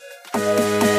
Música